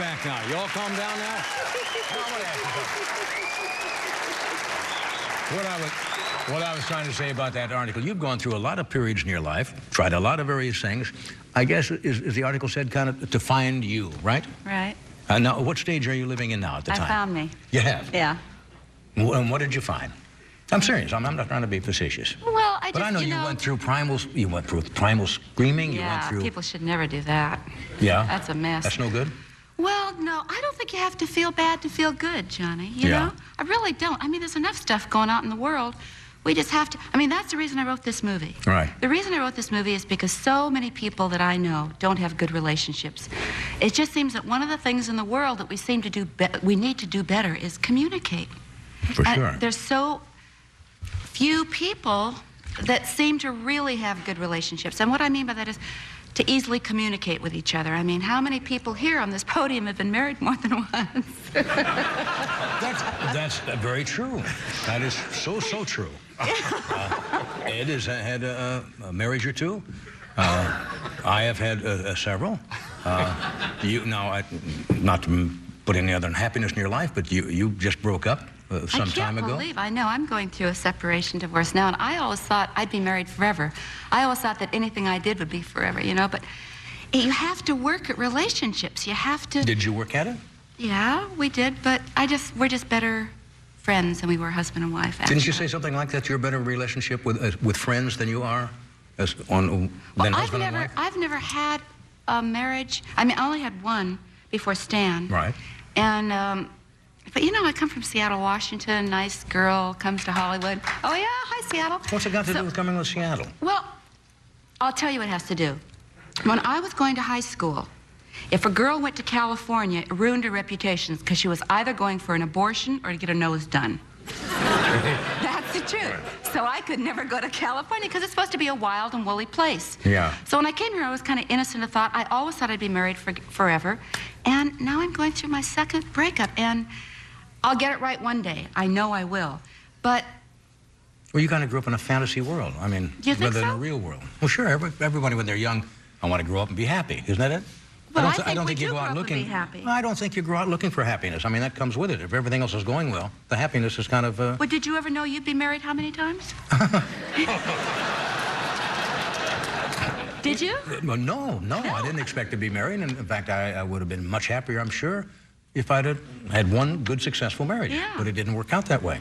back now. You all calm down now? What I, was, what I was trying to say about that article, you've gone through a lot of periods in your life, tried a lot of various things. I guess, as, is the article said kind of to find you, right? Right. Uh, now, what stage are you living in now at the I time? found me. You have? Yeah. And what did you find? I'm serious. I'm, I'm not trying to be facetious. Well, I just, But I know you you, know, went through primal. You went through primal screaming. you went yeah, through. people should never do that. yeah. That's a mess. That's no good. Well, no, I don't think you have to feel bad to feel good, Johnny. You Yeah. know? I really don't. I mean, there's enough stuff going on in the world. We just have to. I mean, that's the reason I wrote this movie. Right. The reason I wrote this movie is because so many people that I know don't have good relationships. It just seems that one of the things in the world that we seem to do, we need to do better is communicate. For And sure. There's so few people that seem to really have good relationships. And what I mean by that is to easily communicate with each other. I mean, how many people here on this podium have been married more than once? That's, that's very true. That is so, so true. Uh, Ed has had a, a marriage or two. Uh, I have had uh, uh, several. Uh, you now, I, not to put any other unhappiness in your life, but you, you just broke up uh, some I can't believe. I know. I'm going through a separation divorce now, and I always thought I'd be married forever. I always thought that anything I did would be forever, you know. But you have to work at relationships. You have to. Did you work at it? Yeah, we did. But I just we're just better friends than we were husband and wife. Didn't you say something like that? You're a better relationship with uh, with friends than you are as on Well, than I've never, and wife. I've never had a marriage. I mean, I only had one before Stan. Right. And, um, but you know, I come from Seattle, Washington. Nice girl comes to Hollywood. Oh yeah, hi Seattle. What's it got to So- do with coming to Seattle? Well, I'll tell you what it has to do. When I was going to high school, if a girl went to California, it ruined her reputation because she was either going for an abortion or to get her nose done. That's the truth. So I could never go to California because it's supposed to be a wild and woolly place. Yeah. So when I came here, I was kind of innocent of thought. I always thought I'd be married for, forever. And now I'm going through my second breakup. And I'll get it right one day. I know I will. But Well, you kind of grew up in a fantasy world. I mean, Do you think rather than a real world. Well, sure. Every, everybody, when they're young, I want to grow up and be happy. Isn't that it? Well, don't, I th- think don't think you go grow out looking. happy. I don't think you go out looking for happiness. I mean, that comes with it. If everything else is going well, the happiness is kind of. Uh, Well, did you ever know you'd be married how many times? did you? well, no, no, I didn't expect to be married, and in fact, I, I would have been much happier, I'm sure, if I'd had one good, successful marriage. Yeah. But it didn't work out that way.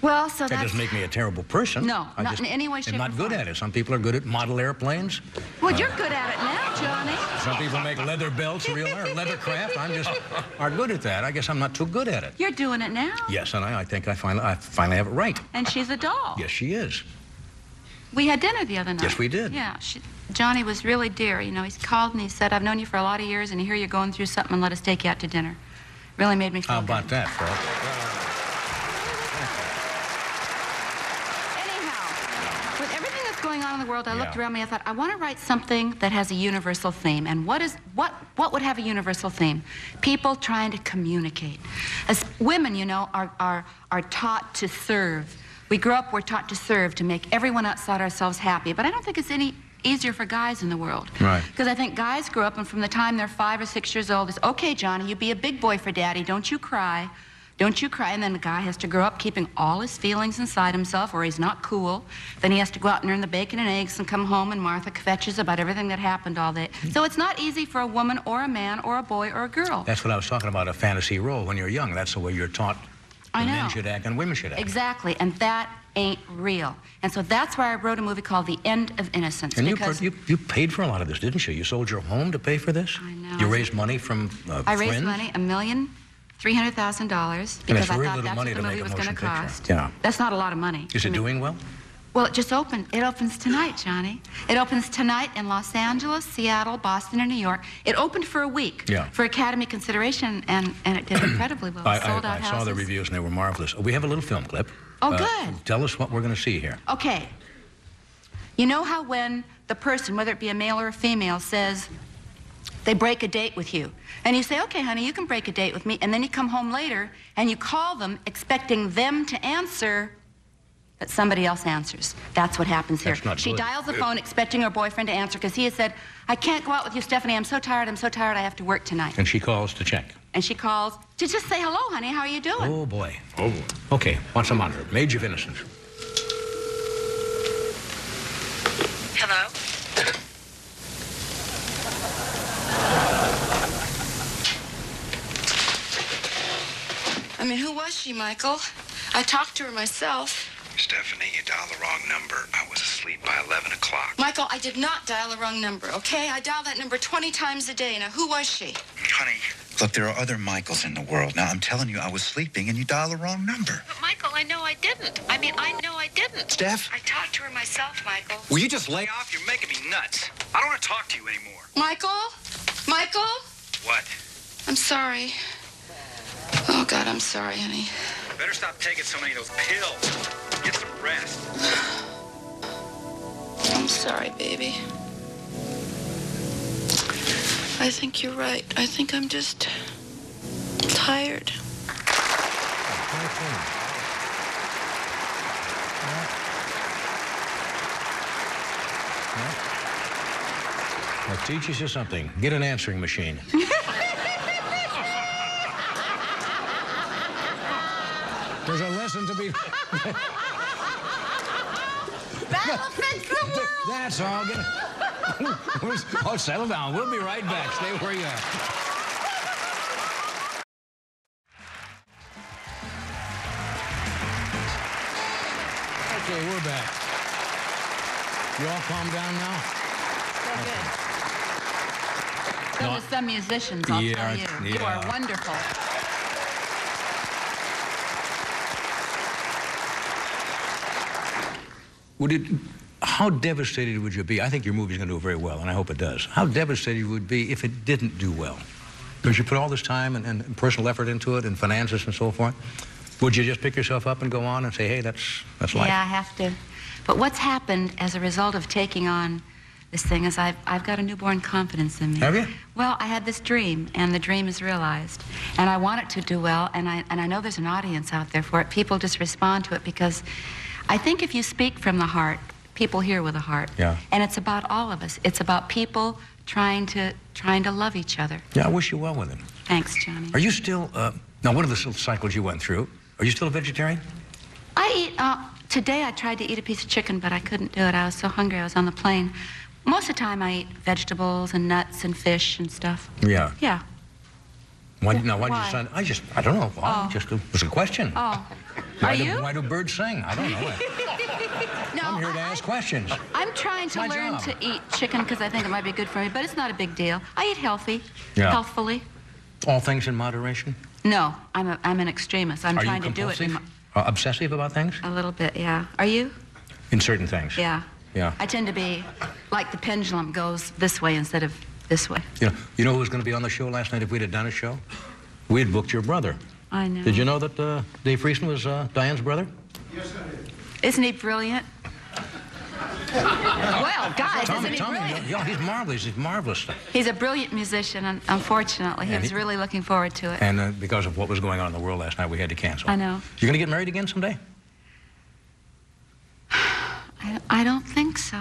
Well, so That doesn't make me a terrible person. No, I not just in any way, shape, or not good form. at it. Some people are good at model airplanes. Well, uh, you're good at it now, Johnny. Some people make leather belts, real leather craft. I'm just are good at that. I guess I'm not too good at it. You're doing it now. Yes, and I, I think I finally, I finally have it right. And she's a doll. Yes, she is. We had dinner the other night. Yes, we did. Yeah. She, Johnny was really dear. You know, he called and he said, I've known you for a lot of years, and here you're going through something, and let us take you out to dinner. Really made me feel How good. about that, folks? Anyhow, with everything that's going on in the world, I looked around me. I thought, I want to write something that has a universal theme. And what is what what would have a universal theme? People trying to communicate. As women, you know, are are are taught to serve. We grow up, we're taught to serve to make everyone outside ourselves happy. But I don't think it's any easier for guys in the world. Right. Because I think guys grow up, and from the time they're five or six years old, it's okay, Johnny, you be a big boy for daddy. Don't you cry. Don't you cry. And then the guy has to grow up keeping all his feelings inside himself, or he's not cool. Then he has to go out and earn the bacon and eggs and come home, and Martha fetches about everything that happened all day. So it's not easy for a woman or a man or a boy or a girl. That's what I was talking about, a fantasy role. When you're young, that's the way you're taught I know. men should act and women should act. Exactly, and that ain't real. And so that's why I wrote a movie called The End of Innocence. And you, because you, you paid for a lot of this, didn't you? You sold your home to pay for this? I know. You raised money from uh, I raised money, a million, three hundred thousand dollars, because I thought that's money what the movie was going to cost. Yeah. That's not a lot of money. Is it me. doing well? Well, it just opened. It opens tonight, Johnny. It opens tonight in Los Angeles, Seattle, Boston, and New York. It opened for a week Yeah. for Academy consideration, and, and it did incredibly well. I, Sold I, I saw the reviews and they were marvelous. We have a little film clip. Uh, Oh, good. Tell us what we're going to see here. Okay. You know how when the person, whether it be a male or a female, says they break a date with you, and you say, okay, honey, you can break a date with me, and then you come home later and you call them expecting them to answer, but somebody else answers. That's what happens here. She good. dials the phone expecting her boyfriend to answer because he has said, I can't go out with you, Stephanie. I'm so tired. I'm so tired. I have to work tonight. And she calls to check. And she calls to just say, hello, honey. How are you doing? Oh, boy. Oh, boy. Okay, what's the monitor? Age of innocence. Hello? I mean, who was she, Michael? I talked to her myself. Stephanie, you dialed the wrong number. I was asleep by 11 o'clock. Michael, I did not dial the wrong number, okay? I dial that number 20 times a day. Now, who was she? Honey, look, there are other Michaels in the world. Now, I'm telling you, I was sleeping and you dialed the wrong number. But, Michael, I know I didn't. I mean, I know I didn't. Steph? I talked to her myself, Michael. Will you just lay off? You're making me nuts. I don't want to talk to you anymore. Michael? Michael? What? I'm sorry. Oh, God, I'm sorry, honey. Better stop taking so many of those pills. Get some rest. I'm sorry, baby. I think you're right. I think I'm just tired. That teaches you something. Get an answering machine. There's a lesson to be. That'll the world. That's all. Get oh, settle down. We'll be right back. Stay where you are. Okay, we're back. You all calm down now? So good. So No, do some musicians, I'll Yeah, you. You are wonderful. Would it? How devastated would you be? I think your movie's going to do very well, and I hope it does. How devastated you would be if it didn't do well? Because you put all this time and, and personal effort into it, and finances and so forth. Would you just pick yourself up and go on and say, "Hey, that's that's life"? Yeah, I have to. But what's happened as a result of taking on this thing is I've, I've got a newborn confidence in me. Have you? Well, I had this dream, and the dream is realized. And I want it to do well, and I, and I know there's an audience out there for it. People just respond to it because I think if you speak from the heart, people here with a heart. Yeah. And it's about all of us. It's about people trying to, trying to love each other. Yeah, I wish you well with it. Thanks, Johnny. Are you still? Uh, now, One of the cycles you went through? Are you still a vegetarian? I eat, uh, today I tried to eat a piece of chicken, but I couldn't do it. I was so hungry, I was on the plane. Most of the time I eat vegetables and nuts and fish and stuff. Yeah. Yeah. Why, Yeah, now, why, did you decide? I just, I don't know. Why? Oh. Just it was a question. Oh. Why Are do, you? Why do birds sing? I don't know. No, I'm here to I- ask questions. I'm trying to My learn job. to eat chicken because I think it might be good for me, but it's not a big deal. I eat healthy, Yeah. healthfully. All things in moderation. No, I'm, a, I'm an extremist. I'm Are trying you to do it in compulsive? Uh, obsessive about things? a little bit, yeah. Are you? In certain things. Yeah. Yeah. I tend to be like the pendulum goes this way instead of this way. You know, you know who was going to be on the show last night if we'd have done a show? We had booked your brother. I know. Did you know that uh, Dave Friesen was uh, Dyan's brother? Isn't he brilliant? well, guys, isn't he Tommy, brilliant? yeah, he's marvelous. He's marvelous. He's a brilliant musician, and unfortunately, he And was he- really looking forward to it. And uh, because of what was going on in the world last night, we had to cancel. I know. You're going to get married again someday? I, I don't think so.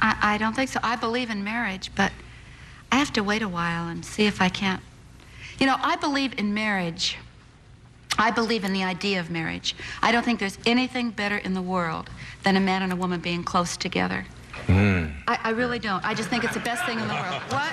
I, I don't think so. I believe in marriage, but I have to wait a while and see if I can't. You know, I believe in marriage. I believe in the idea of marriage. I don't think there's anything better in the world than a man and a woman being close together. Hmm. I, I really don't. I just think it's the best thing in the world. What?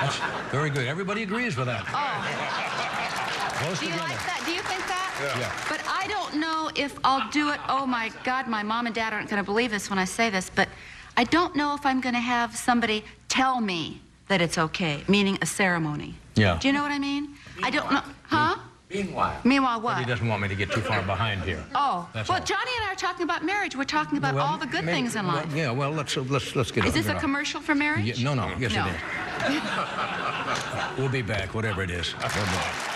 That's very good. Everybody agrees with that. Oh, Close do you together. like that? Do you think that? Yeah. But I don't know if I'll do it. Oh my God, my mom and dad aren't going to believe this when I say this, but I don't know if I'm going to have somebody tell me that it's okay, meaning a ceremony. Yeah. Do you know what I mean? I don't know. Huh? Meanwhile, Meanwhile, what? He doesn't want me to get too far behind here. Oh, That's well, all. Johnny and I are talking about marriage. We're talking about Well, all the good maybe- things in well, life. yeah, well, let's uh, let's let's get Is this get a on. commercial for marriage? Yeah, no, no. Yes, No. it is. we'll be back, whatever it is. We're back.